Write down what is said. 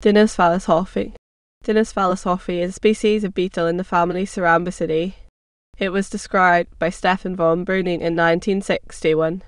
Dinocephalus haafi. Dinus is a species of beetle in the family Cerambycidae. It was described by Stephan von Breuning in 1961.